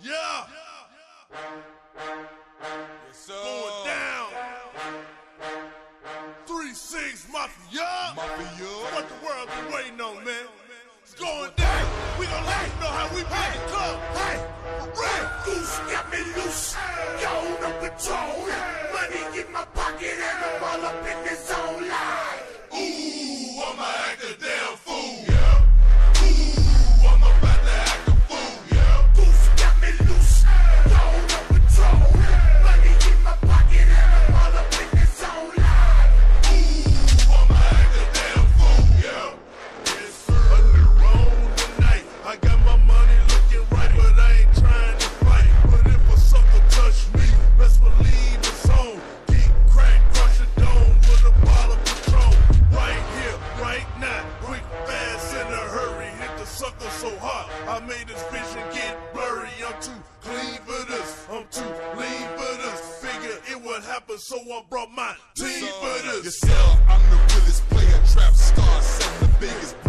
Yeah. Yes, sir. Going down. Three six mafia. Mafia. What the world been waiting on, man? It's going down. We gonna let you know how we play the club. Hey, Red, you got me loose. rapper, so I brought my team for this. Yourself, I'm the realest player, trap star, selling the biggest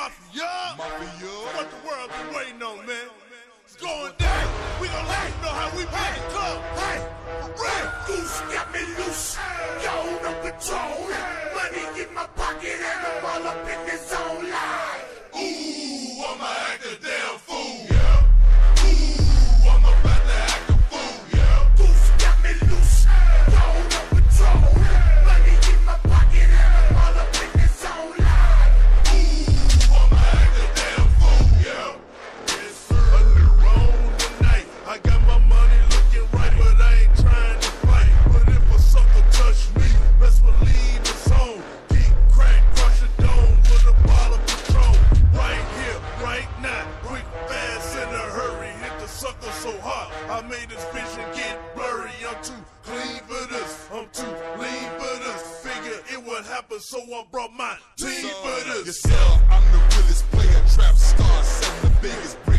mafia. Mafia. What the world been waiting on, man? It's going down. We gon' let you know how we been to come. Hey, for real. Who stepping so I brought my team for this. Yourself, I'm the realest player, trap star, seven the biggest.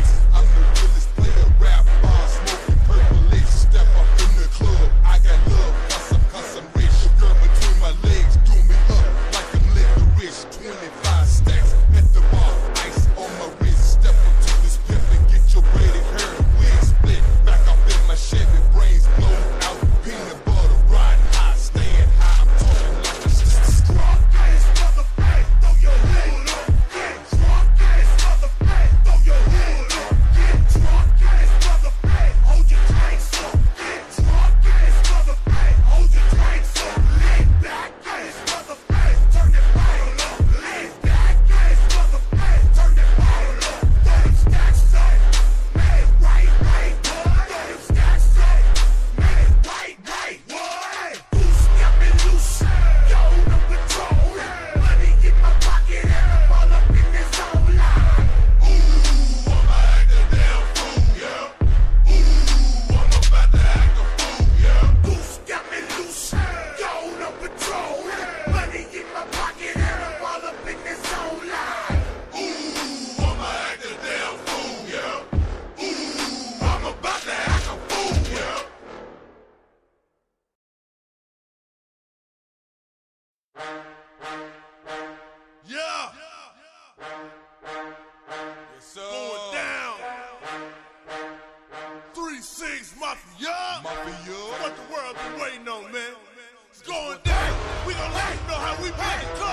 Mafia. Mafia. What the been waiting on, man. It's going down. We gon' let you know how we pay the.